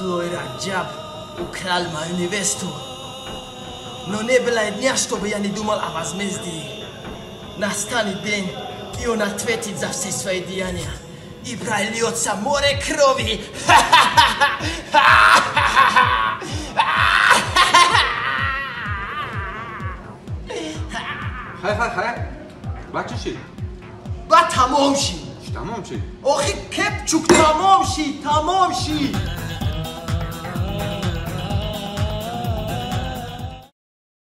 zło i radzab ukradł moją niewestu. No nie byla dnia, żeby ja nie думал o was mezdy. Nastanie dzień i on ответит za все свои деяния. И прольется море крови. Hay hay hay. Bak çeşit. Ba tamam şi. Tamam şi. Ohi kepçuk tamam şi, tamam şi.